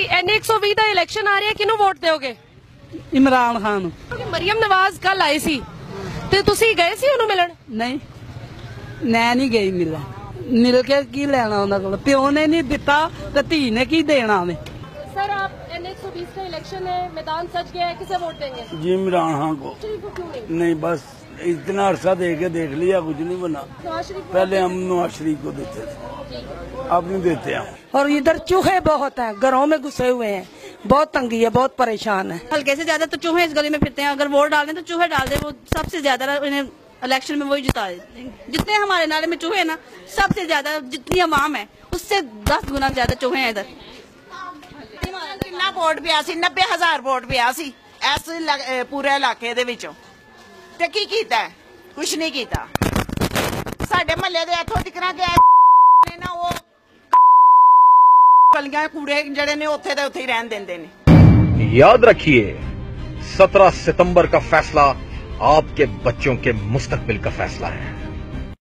ਐਨ 120 ਦਾ election ਆ ਰਿਹਾ ਕਿਹਨੂੰ ਵੋਟ ਦਿਓਗੇ ਇਮਰਾਨ ਖਾਨ ਨੂੰ ਕਿਉਂਕਿ ਮਰੀਮ ਨਵਾਜ਼ ਕੱਲ ਆਏ ਸੀ ਤੇ ਤੁਸੀਂ ਗਏ ਸੀ ਉਹਨੂੰ ਮਿਲਣ ਨਹੀਂ ਮੈਂ ਨਹੀਂ ਗਈ ਮਿਲਣ ਮਿਲ ਕੇ ਕੀ ਲੈਣਾ ਉਹਨਾਂ ਕੋਲ ਪਿਓ ਨੇ ਨਹੀਂ ਦਿੱਤਾ ਤੇ ਧੀ ਨੇ ਕੀ ਦੇਣਾ ਵੇ सर आप एन 120 का इलेक्शन है मैदान सज गया है किसे वोट देंगे जी इमरान खान को शरीफ को क्यों नहीं नहीं बस इतना अरसा दे के देख लिया कुछ नहीं बना नवाज शरीफ को पहले हम नवाज शरीफ को देते थे अब नहीं देते हम और इधर चूहे बहुत हैं घरों में घुसे हुए हैं बहुत तंगी है बहुत परेशान है हल्के से ज्यादा तो चूहे इस गली में फिरते हैं अगर वोट डाल दें तो चूहे डाल दें वो सबसे ज्यादा इन्हें इलेक्शन में वही जिता देते हैं। जितने हमारे नाले में चूहे हैं ना सबसे ज्यादा जितनी आवाम है उससे दस गुना ज्यादा चूहे हैं इधर ਕਿੰਨਾ ਵੋਟ ਪਿਆ ਸੀ 90000 ਵੋਟ ਪਿਆ ਸੀ ਇਸ ਇਲਾ- ਅਹ ਪੂਰੇ ਇਲਾਕੇ ਦੇ ਵਿੱਚੋਂ ਤੇ ਕੀ ਕੀਤਾ ਹੈ? ਕੁਛ ਨਹੀਂ ਕੀਤਾ ਸਾਡੇ ਮਹੱਲੇ ਦੇ ਇੱਥੋਂ ਤਿਕਰਾਂ ਗਿਆ ਗਲੀਆਂ ਕੂੜੇ ਜਿਹੜੇ ਨੇ ਉੱਥੇ ਦੇ ਉੱਥੇ ਹੀ ਰਹਿਣ ਦਿੰਦੇ ਨੇ याद रखिए 17 सितंबर का फैसला आपके बच्चों के मुस्तकबिल का फैसला है